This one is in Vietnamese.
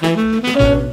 Música